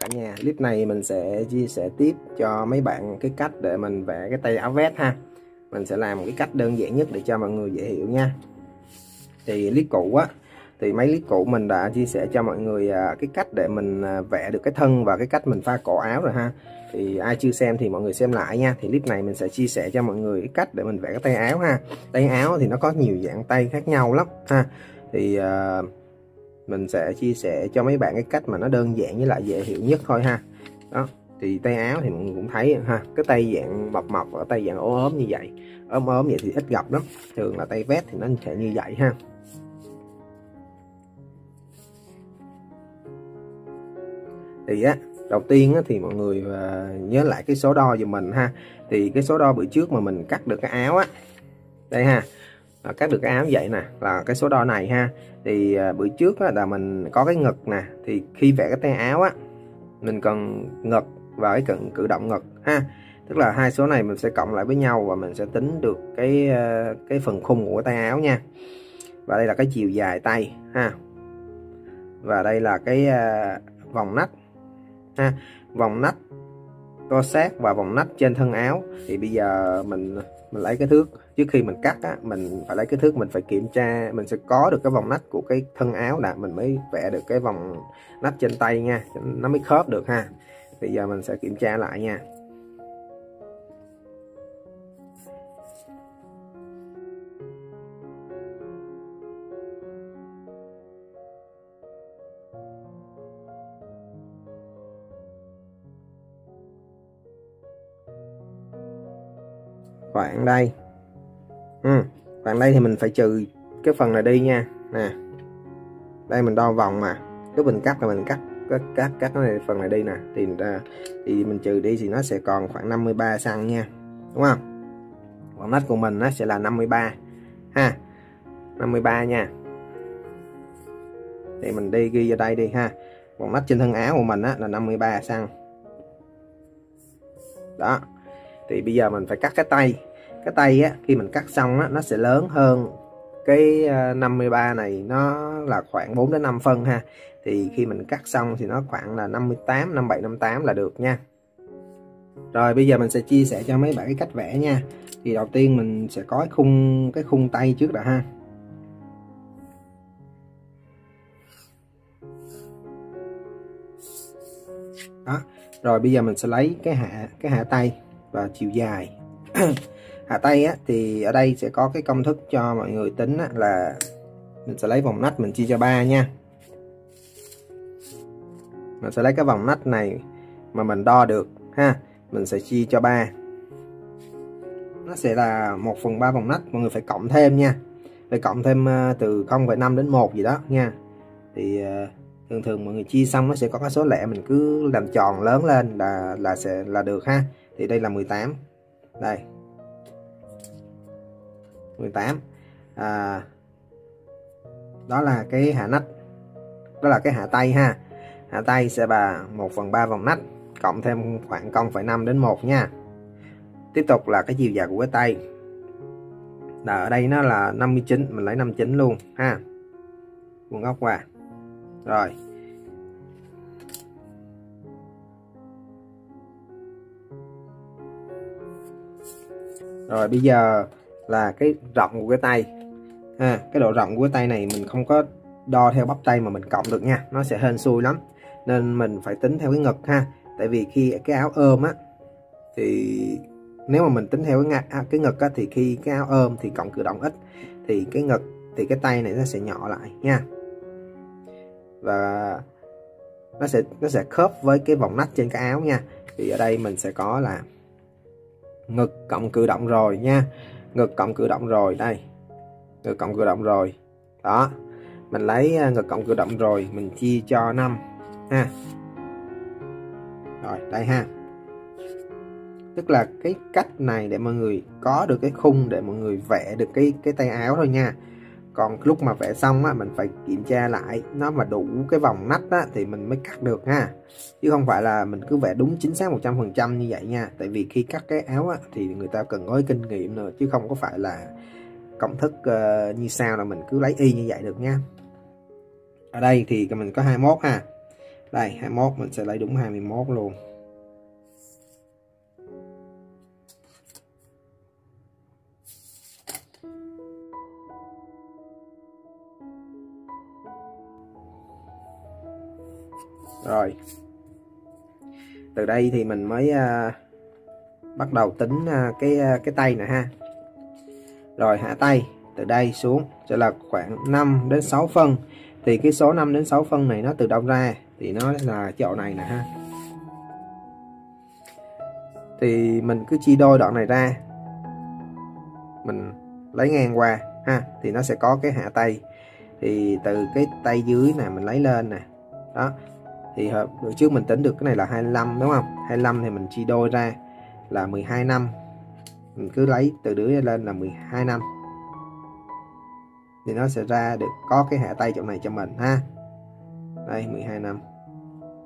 Chào cả nhà. Clip này mình sẽ chia sẻ tiếp cho mấy bạn cái cách để mình vẽ cái tay áo vest ha. Mình sẽ làm một cái cách đơn giản nhất để cho mọi người dễ hiểu nha. Thì clip cũ á, thì mấy clip cũ mình đã chia sẻ cho mọi người à, cái cách để mình à, vẽ được cái thân và cái cách mình pha cổ áo rồi ha. Thì ai chưa xem thì mọi người xem lại nha. Thì clip này mình sẽ chia sẻ cho mọi người cái cách để mình vẽ cái tay áo ha. Tay áo thì nó có nhiều dạng tay khác nhau lắm ha. Thì uh, mình sẽ chia sẻ cho mấy bạn cái cách mà nó đơn giản với lại dễ hiểu nhất thôi ha. Đó thì tay áo thì mọi người cũng thấy ha cái tay dạng mập mập và tay dạng ốm ốm như vậy. Ốm ốm vậy thì ít gặp lắm thường là tay vest thì nó sẽ như vậy ha. Thì á đầu tiên á, thì mọi người à, nhớ lại cái số đo giùm mình ha. Thì cái số đo bữa trước mà mình cắt được cái áo á đây ha. Ờ, à, cắt được cái áo vậy nè. Là cái số đo này ha thì à, bữa trước á, là mình có cái ngực nè thì khi vẽ cái tay áo á mình cần ngực và cái cận cử động ngực ha. Tức là hai số này mình sẽ cộng lại với nhau và mình sẽ tính được cái ờ, cái phần khung của tay áo nha. Và đây là cái chiều dài tay ha. Và đây là cái vòng nách ha. Vòng nách co sát và vòng nách trên thân áo. Thì bây giờ mình mình lấy cái thước, trước khi mình cắt á, mình phải lấy cái thước mình phải kiểm tra, mình sẽ có được cái vòng nách của cái thân áo đã, mình mới vẽ được cái vòng nách trên tay nha, nó mới khớp được ha. Bây giờ mình sẽ kiểm tra lại nha. Khoảng đây. Ừ, khoảng đây thì mình phải trừ cái phần này đi nha. Nè đây mình đo vòng mà. Lúc mình cắt là mình cắt cắt cắt cắt cái này phần này đi nè. Thì ra thì mình trừ đi thì nó sẽ còn khoảng 53 cm nha. Đúng không? Vòng nách của mình nó sẽ là 53 ha. 53 nha. Thì mình đi ghi vào đây đi ha. Vòng nách trên thân áo của mình á, là 53 cm đó. Thì bây giờ mình phải cắt cái tay cái tay á, khi mình cắt xong á, nó sẽ lớn hơn. Cái ờ, 53 này nó là khoảng 4 đến 5 phân ha. Thì khi mình cắt xong thì nó khoảng là 58 57 58 là được nha. Rồi, bây giờ mình sẽ chia sẻ cho mấy bạn cái cách vẽ nha. Thì đầu tiên mình sẽ có cái khung cái khung tay trước đã ha. Đó, rồi bây giờ mình sẽ lấy cái hạ cái hạ tay và chiều dài hạ tay á, thì ở đây sẽ có cái công thức cho mọi người tính á, là mình sẽ lấy vòng nách mình chia cho 3 nha. Mình sẽ lấy cái vòng nách này mà mình đo được ha mình sẽ chia cho 3 nó sẽ là 1 phần 3 vòng nách mọi người phải cộng thêm nha. Phải cộng thêm ờ, từ 0,5 đến 1 gì đó nha. Thì ờ, thường thường mọi người chia xong nó sẽ có cái số lẻ mình cứ làm tròn lớn lên là là sẽ là được ha. Thì đây là 18 đây. 18 à, đó là cái hạ nách. Đó là cái hạ tay ha. Hạ tay sẽ là 1 phần 3 vòng nách cộng thêm khoảng 0,5 đến 1 nha. Tiếp tục là cái chiều dài của cái tay. Là ở đây nó là 59 mình lấy 59 luôn ha. Vuông góc qua. Rồi. Rồi bây giờ là cái rộng của cái tay. Ha cái độ rộng của cái tay này mình không có đo theo bắp tay mà mình cộng được nha. Nó sẽ hên xui lắm. Nên mình phải tính theo cái ngực ha. Tại vì khi cái áo ôm á thì nếu mà mình tính theo cái, à, cái ngực á, thì khi cái áo ôm thì cộng cử động ít. Thì cái ngực thì cái tay này nó sẽ nhỏ lại nha. Và nó sẽ nó sẽ khớp với cái vòng nách trên cái áo nha. Thì ở đây mình sẽ có là ngực cộng cử động rồi nha. Ngực cộng cử động rồi, đây. Ngực cộng cử động rồi. Đó. Mình lấy à, ngực cộng cử động rồi, mình chia cho 5 ha. Rồi, đây ha. Tức là cái cách này để mọi người có được cái khung, để mọi người vẽ được cái cái tay áo thôi nha còn lúc mà vẽ xong á mình phải kiểm tra lại. Nó mà đủ cái vòng nách á thì mình mới cắt được ha. Chứ không phải là mình cứ vẽ đúng chính xác 100% như vậy nha. Tại vì khi cắt cái áo á thì người ta cần có kinh nghiệm nữa chứ không có phải là công thức uh, như sao là mình cứ lấy y như vậy được nha. Ở đây thì mình có 21 ha. Đây 21 mình sẽ lấy đúng 21 luôn. Rồi. Từ đây thì mình mới à, bắt đầu tính à, cái à, cái tay nè ha. Rồi hạ tay từ đây xuống sẽ là khoảng 5 đến 6 phân. Thì cái số 5 đến 6 phân này nó từ đâu ra thì nó là chỗ này nè ha. Thì mình cứ chia đôi đoạn này ra. Mình lấy ngang qua ha thì nó sẽ có cái hạ tay. Thì từ cái tay dưới nè mình lấy lên nè. Đó thì ờ, bữa trước mình tính được cái này là 25 đúng không? 25 thì mình chia đôi ra là 12 năm. Mình cứ lấy từ đứa lên là 12 năm. Thì nó sẽ ra được, có cái hạ tay chỗ này cho mình, ha. Đây 12 năm.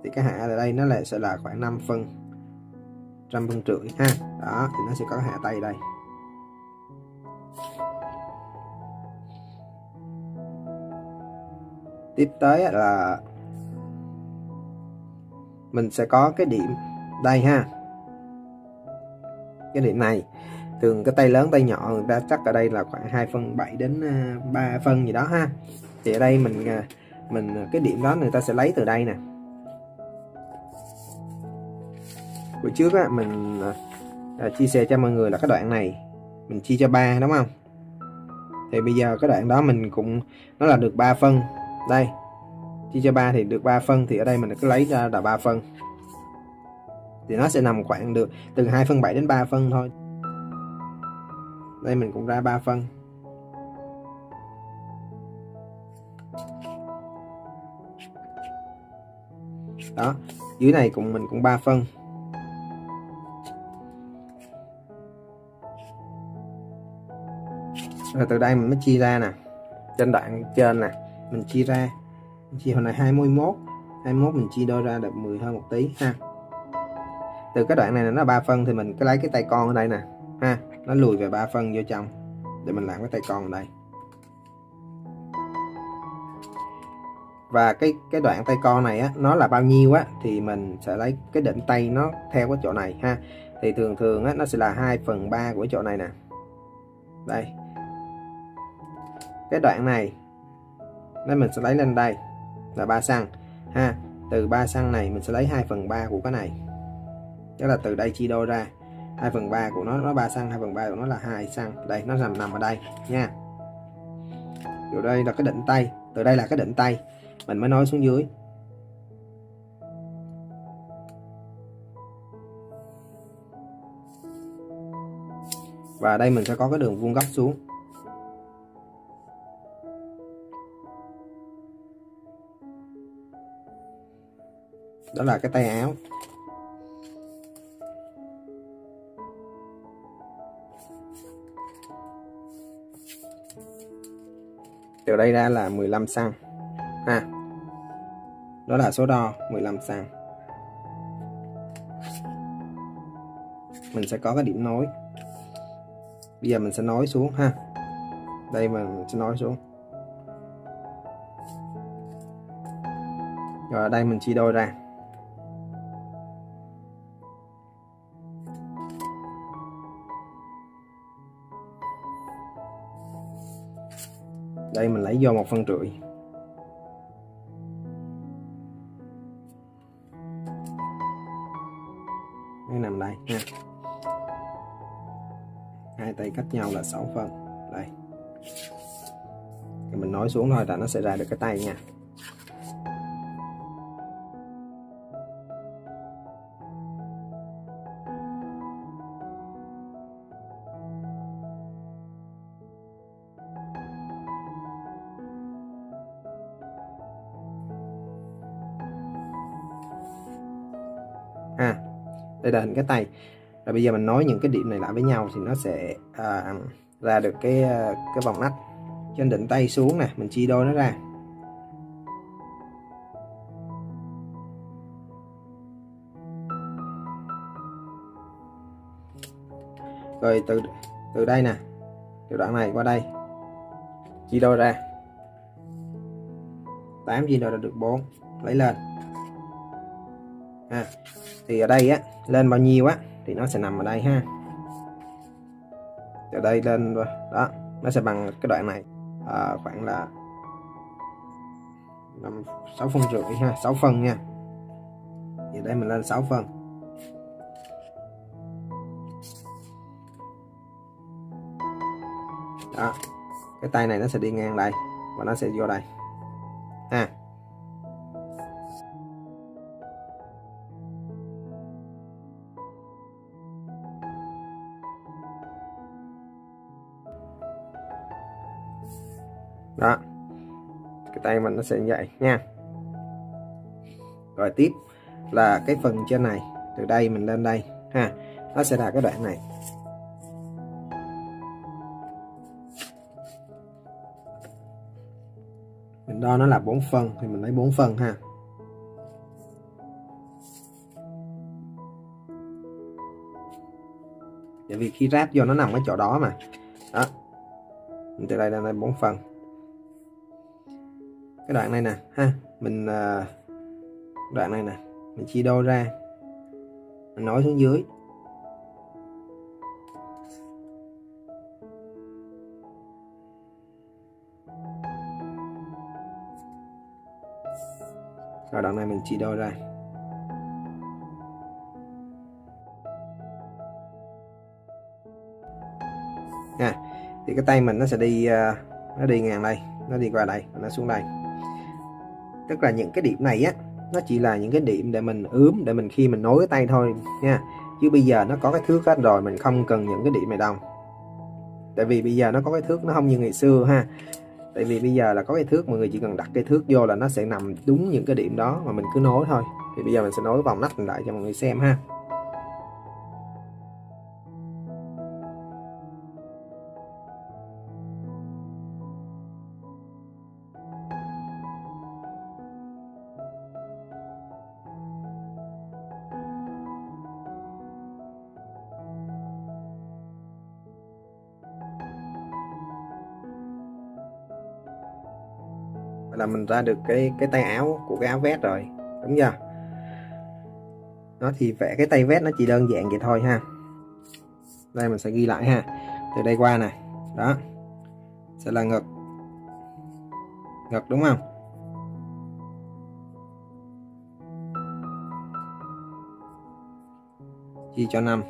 Thì cái hạ ở đây nó lại sẽ là khoảng 5 phân trăm phân rưỡi, ha. Đó, thì nó sẽ có hạ tay đây. Tiếp tới là mình sẽ có cái điểm đây ha. Cái điểm này thường cái tay lớn tay nhỏ người ta chắc ở đây là khoảng 2 phân 7 đến à, 3 phân gì đó ha. Thì ở đây mình à, mình à, cái điểm đó người ta sẽ lấy từ đây nè. Buổi trước á, mình à, chia sẻ cho mọi người là cái đoạn này mình chia cho ba đúng không? Thì bây giờ cái đoạn đó mình cũng nó là được 3 phân. Đây chia cho 3 thì được 3 phân, thì ở đây mình cứ lấy ra là 3 phân. Thì nó sẽ nằm khoảng được từ 2 phân 7 đến 3 phân thôi. Đây mình cũng ra 3 phân. Đó, dưới này cũng mình cũng 3 phân. Rồi từ đây mình mới chia ra nè. Trên đoạn trên nè, mình chia ra chia hồi này 21 21 mình chia đôi ra được 10 hơn một tí, ha. Từ cái đoạn này là nó 3 phân thì mình cứ lấy cái tay con ở đây nè, ha. Nó lùi về 3 phân vô trong, để mình làm cái tay con ở đây. Và cái cái đoạn tay con này á, nó là bao nhiêu á, thì mình sẽ lấy cái đỉnh tay nó theo cái chỗ này, ha. Thì thường thường á, nó sẽ là 2 phần 3 của chỗ này nè. Đây. Cái đoạn này nên mình sẽ lấy lên đây là 3 xăng. Ha, từ 3 xăng này mình sẽ lấy 2 phần 3 của cái này. Tức là từ đây chia đôi ra. 2 phần 3 của nó nó 3 xăng 2 phần 3 của nó là 2 xăng. Đây, nó nằm nằm ở đây, nha. Từ đây là cái đỉnh tay. Từ đây là cái đỉnh tay. Mình mới nói xuống dưới. Và đây mình sẽ có cái đường vuông góc xuống. Đó là cái tay áo. Từ đây ra là 15 xăng ha. Đó là số đo 15 xăng mình sẽ có cái điểm nối. Bây giờ mình sẽ nối xuống, ha. Đây mình sẽ nối xuống. Rồi ở đây mình chia đôi ra. Đây mình lấy vô một phân rưỡi nó nằm đây ha. Hai tay cách nhau là 6 phân. Đây. Mình nói xuống thôi là nó sẽ ra được cái tay nha. Ha đây là hình cái tay. Rồi bây giờ mình nói những cái điểm này lại với nhau thì nó sẽ à, ra được cái à, cái vòng nách. Trên đỉnh tay xuống nè mình chia đôi nó ra. Rồi từ từ đây nè từ đoạn này qua đây. Chia đôi ra. 8 chia đôi là được 4 lấy lên ha thì ở đây á lên bao nhiêu á thì nó sẽ nằm ở đây ha. Từ đây lên đó nó sẽ bằng cái đoạn này. À, khoảng là năm sáu phân rưỡi ha 6 phân nha. Thì đây mình lên 6 phân. Đó cái tay này nó sẽ đi ngang đây và nó sẽ vô đây. Ha. à. Nó sẽ như vậy nha. Rồi tiếp là cái phần trên này, từ đây mình lên đây, ha, nó sẽ là cái đoạn này. Mình đo nó là 4 phân thì mình lấy 4 phân ha. Tại vì khi ráp vô nó nằm ở chỗ đó mà. Đó. Từ đây lên đây 4 phần cái đoạn này nè ha mình uh, đoạn này nè mình chia đôi ra. Mình nối xuống dưới. Rồi đoạn này mình chia đôi ra. Nha thì cái tay mình nó sẽ đi uh, nó đi ngang đây nó đi qua đây nó xuống đây tức là những cái điểm này á, nó chỉ là những cái điểm để mình ướm, để mình khi mình nối cái tay thôi, nha. Chứ bây giờ nó có cái thước hết rồi, mình không cần những cái điểm này đâu. Tại vì bây giờ nó có cái thước nó không như ngày xưa ha. Tại vì bây giờ là có cái thước mọi người chỉ cần đặt cái thước vô là nó sẽ nằm đúng những cái điểm đó mà mình cứ nối thôi. Thì bây giờ mình sẽ nối vòng nách lại cho mọi người xem ha. Là mình ra được cái cái tay áo của cái áo vest rồi. Đúng chưa? Nó thì vẽ cái tay vest nó chỉ đơn giản vậy thôi ha. Đây mình sẽ ghi lại ha. Từ đây qua này. Đó. Sẽ là ngực. Ngực đúng không? Chia cho 5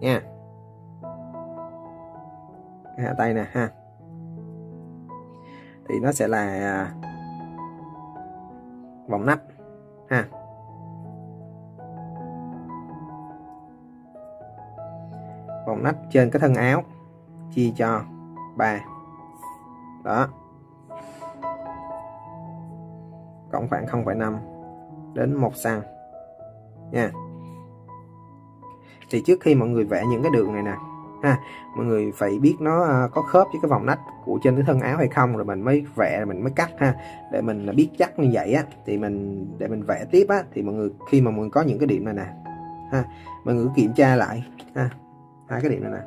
nha. Hạ tay nè, ha thì nó sẽ là à, vòng nách ha. Vòng nách trên cái thân áo chia cho 3 đó. Cộng khoảng 0,5 đến 1 cm nha. Thì trước khi mọi người vẽ những cái đường này nè ha. Mọi người phải biết nó à, có khớp với cái vòng nách của trên cái thân áo hay không, rồi mình mới vẽ mình mới cắt ha. Để mình biết chắc như vậy á, thì mình, để mình vẽ tiếp á, thì mọi người, khi mà mọi người có những cái điểm này nè, ha, mọi người kiểm tra lại, ha. Hai cái điểm này nè.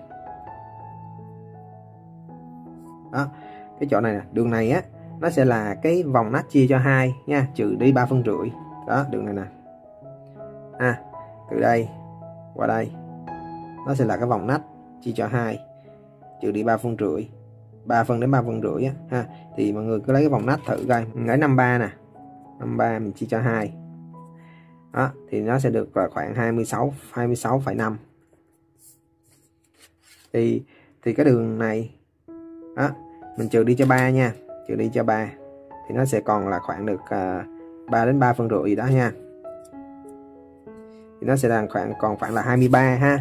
Đó, cái chỗ này nè, đường này á, nó sẽ là cái vòng nách chia cho hai nha, trừ đi ba phân rưỡi. Đó, đường này nè. Ha, từ đây qua đây, nó sẽ là cái vòng nách chia cho 2 trừ đi 3 phân rưỡi. 3 phần đến 3 phần rưỡi á ha. Thì mọi người cứ lấy cái vòng nách thử coi. Mình lấy 53 nè. 53 mình chia cho 2 đó thì nó sẽ được khoảng 26 26,5 thì thì cái đường này đó mình trừ đi cho 3 nha. Trừ đi cho 3 thì nó sẽ còn là khoảng được à, uh, 3 đến 3 phần rưỡi gì đó nha. Thì nó sẽ là khoảng còn khoảng là 23 ha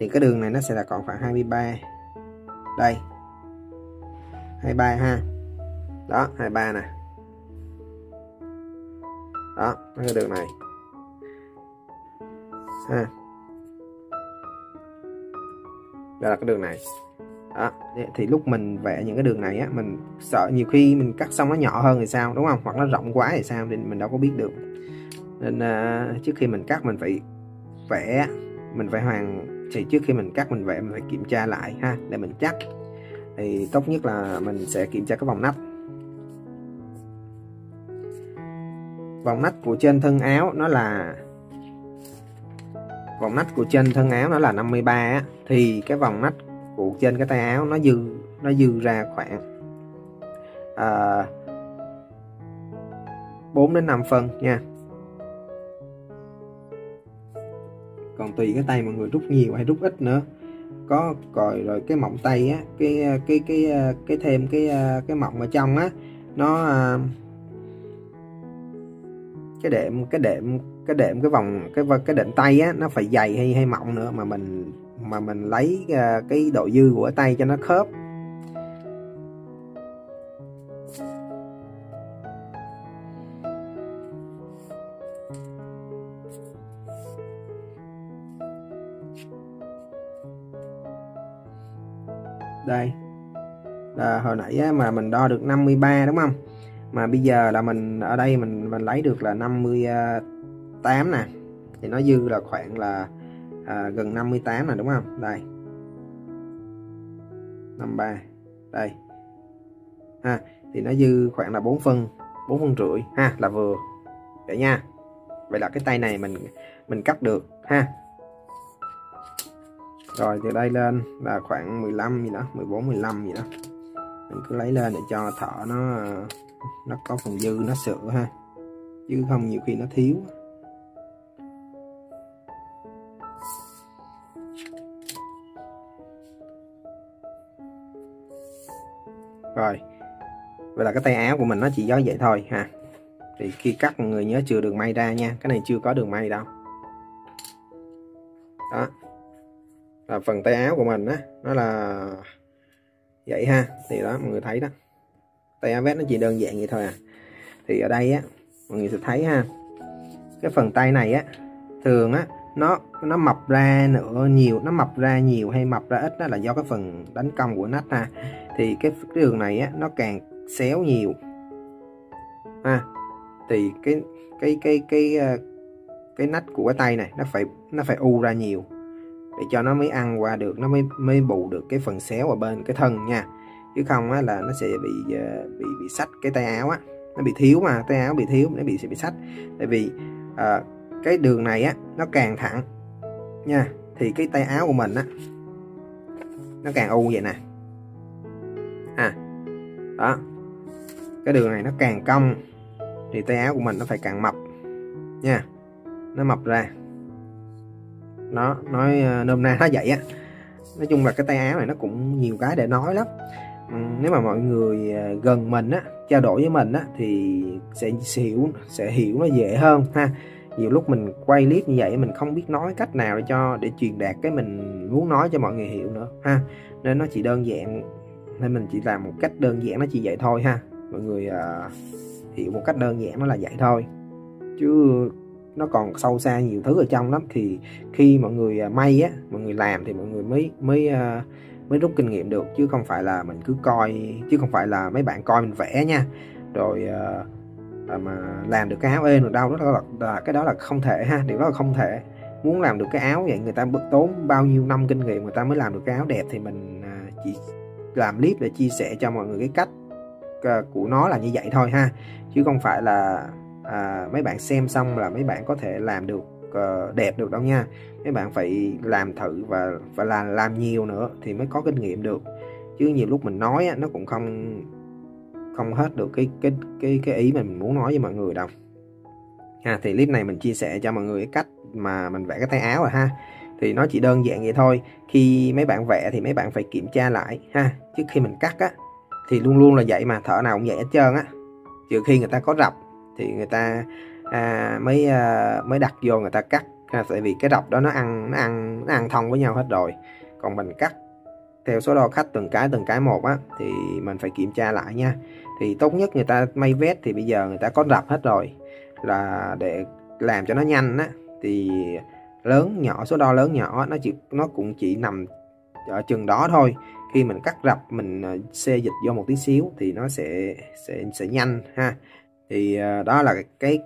thì cái đường này nó sẽ là còn khoảng 23 đây. 23 ha. Đó 23 nè. Đó cái đường này. Ha. Đây là cái đường này. Đó thì lúc mình vẽ những cái đường này á mình sợ nhiều khi mình cắt xong nó nhỏ hơn thì sao đúng không? Hoặc nó rộng quá thì sao thì mình đâu có biết được. Nên uh, trước khi mình cắt mình phải vẽ mình phải hoàn thì trước khi mình cắt mình vẽ mình phải kiểm tra lại ha để mình chắc. Thì tốt nhất là mình sẽ kiểm tra cái vòng nắp vòng nách của trên thân áo nó là vòng nách của trên thân áo nó là 53 á, thì cái vòng nách của trên cái tay áo nó dư nó dư ra khoảng à, 4 đến 5 phân nha. Còn tùy cái tay mọi người rút nhiều hay rút ít nữa. Có còi rồi cái mỏng tay á, cái cái cái cái thêm cái cái mỏng ở trong á, nó à, cái đệm cái đệm cái đệm, cái vòng, cái cái đệm tay á, nó phải dày hay hay mỏng nữa mà mình mà mình lấy à, cái độ dư của tay cho nó khớp. Đây. Là hồi nãy mà mình đo được 53 đúng không? Mà bây giờ là mình ở đây mình mình lấy được là 58 nè. Thì nó dư là khoảng là à, gần 58 là đúng không? Đây. 53 đây. Ha thì nó dư khoảng là 4 phân 4 phân rưỡi. Ha là vừa. Vậy nha. Vậy là cái tay này mình mình cắt được. Ha rồi từ đây lên là khoảng 15 gì đó 14 15 gì đó. Mình cứ lấy lên để cho thợ nó nó có phần dư, nó sửa ha. Chứ không nhiều khi nó thiếu. Rồi, vậy là cái tay áo của mình nó chỉ gió vậy thôi ha. Thì khi cắt mọi người nhớ chưa đường may ra nha. Cái này chưa có đường may đâu. Đó là phần tay áo của mình á nó là vậy ha thì đó mọi người thấy đó. Tay áo vest nó chỉ đơn giản vậy thôi à. Thì ở đây á mọi người sẽ thấy ha cái phần tay này á thường á nó nó mập ra nữa nhiều nó mập ra nhiều hay mập ra ít đó là do cái phần đánh cong của nách ha thì cái, cái đường này á nó càng xéo nhiều. Ha thì cái cái cái cái cái, cái nách của cái tay này nó phải nó phải u ra nhiều để cho nó mới ăn qua được nó mới mới bù được cái phần xéo ở bên cái thân nha. Chứ không á, là nó sẽ bị ờ, bị bị sách cái tay áo á. Nó bị thiếu mà tay áo bị thiếu nó bị sẽ bị sách. Tại vì à, cái đường này á nó càng thẳng nha thì cái tay áo của mình á nó càng u vậy nè. À đó. Cái đường này nó càng cong thì tay áo của mình nó phải càng mập nha nó mập ra nó nói ờ, nôm na nó vậy á. Nói chung là cái tay áo này nó cũng nhiều cái để nói lắm. Ừ, nếu mà mọi người ờ, gần mình á trao đổi với mình á thì sẽ, sẽ hiểu sẽ hiểu nó dễ hơn ha. Nhiều lúc mình quay clip như vậy mình không biết nói cách nào để cho để truyền đạt cái mình muốn nói cho mọi người hiểu nữa ha. Nên nó chỉ đơn giản nên mình chỉ làm một cách đơn giản nó chỉ vậy thôi ha. Mọi người uh, hiểu một cách đơn giản nó là vậy thôi. Chứ nó còn sâu xa nhiều thứ ở trong lắm. Thì khi mọi người à, may á mọi người làm thì mọi người mới mới à, mới rút kinh nghiệm được. Chứ không phải là mình cứ coi chứ không phải là mấy bạn coi mình vẽ nha. Rồi à, mà làm được cái áo êm được đâu đó là, là cái đó là không thể ha điều đó là không thể. Muốn làm được cái áo vậy người ta bất tốn bao nhiêu năm kinh nghiệm người ta mới làm được cái áo đẹp thì mình chỉ làm clip để chia sẻ cho mọi người cái cách của nó là như vậy thôi ha. Chứ không phải là à, mấy bạn xem xong là mấy bạn có thể làm được uh, đẹp được đâu nha. Mấy bạn phải làm thử và và là làm nhiều nữa thì mới có kinh nghiệm được. Chứ nhiều lúc mình nói á, nó cũng không không hết được cái cái cái cái ý mình muốn nói với mọi người đâu. Ha thì clip này mình chia sẻ cho mọi người cái cách mà mình vẽ cái tay áo rồi ha. Thì nó chỉ đơn giản vậy thôi. Khi mấy bạn vẽ thì mấy bạn phải kiểm tra lại ha. Trước khi mình cắt á thì luôn luôn là vậy mà thợ nào cũng vậy hết trơn á. Trừ khi người ta có rập thì người ta à, mới à, mới đặt vô người ta cắt. À, tại vì cái độc đó nó ăn nó ăn nó ăn thông với nhau hết rồi. Còn mình cắt theo số đo khách từng cái từng cái một á thì mình phải kiểm tra lại nha. Thì tốt nhất người ta may vét thì bây giờ người ta có rập hết rồi là để làm cho nó nhanh á. Thì lớn nhỏ số đo lớn nhỏ nó chỉ nó cũng chỉ nằm ở chừng đó thôi. Khi mình cắt rập mình à, xê dịch vô một tí xíu thì nó sẽ sẽ sẽ nhanh ha thì ờ, đó là cái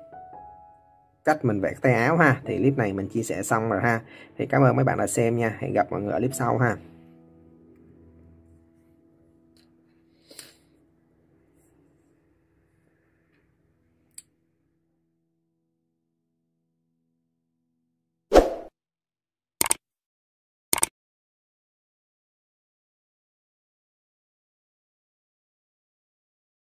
cách mình vẽ tay áo ha. Thì clip này mình chia sẻ xong rồi ha. Thì cảm ơn mấy bạn đã xem nha. Hẹn gặp mọi người ở clip sau ha.